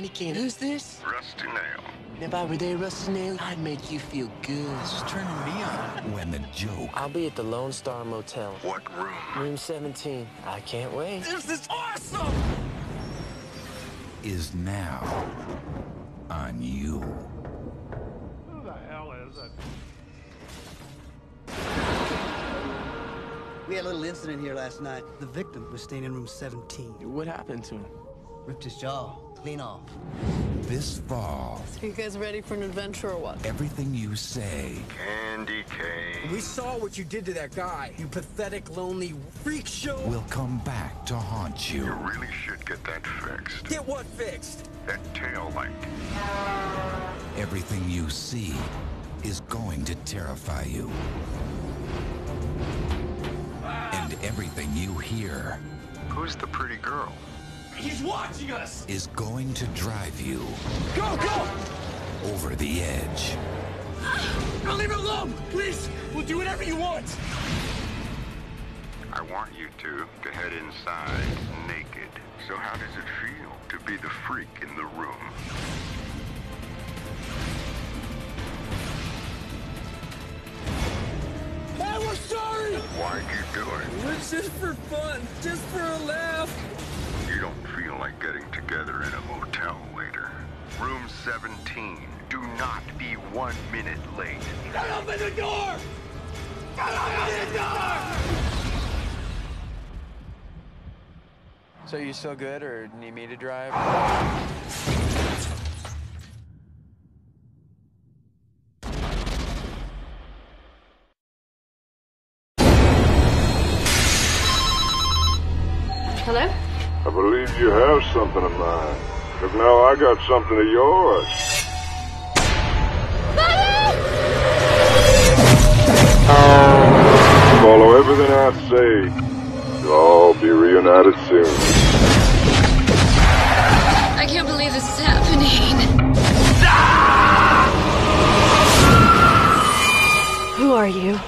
Again, who's this? Rusty Nail. If I were there, Rusty Nail, I'd make you feel good. This is turning me on. When the joke I'll be at the Lone Star Motel, What room? room 17. I can't wait. This is awesome! is now on you. Who the hell is it? We had a little incident here last night. The victim was staying in room 17. What happened to him? Ripped his jaw clean off. This fall, So you guys ready for an adventure or what? everything you say Candy cane. We saw what you did to that guy. You pathetic, lonely freak show. will come back to haunt You you. really should get that fixed. Get what fixed? That tail light. Everything you see is going to terrify you. And everything you hear Who's the pretty girl? He's watching us! is going to drive you Go, go! over the edge. Now leave it alone! Please! We'll do whatever you want! I want you two to head inside naked. So how does it feel to be the freak in the room? Hey, we're sorry! Why'd you do it? It's just for fun. Just for a laugh. You don't feel like getting together in a motel later. Room 17. Do not be one minute late. Don't open the door! Don't open the door! So you still good, or need me to drive? Hello? I believe you have something of mine. But now I got something of yours. Follow everything I say. You'll all be reunited soon. I can't believe this is happening. Who are you?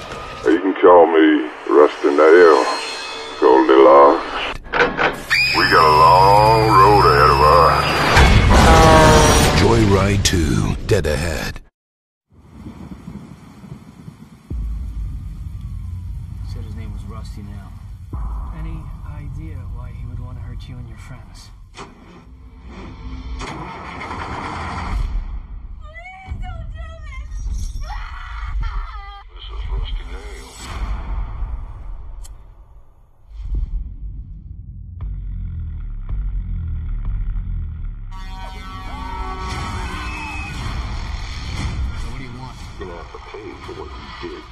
You can call me Rusty Nail, Goldilocks. Joyride 2, dead ahead. Said his name was Rusty Nail. Any idea why he would want to hurt you and your friends? You're gonna have to pay for what you did.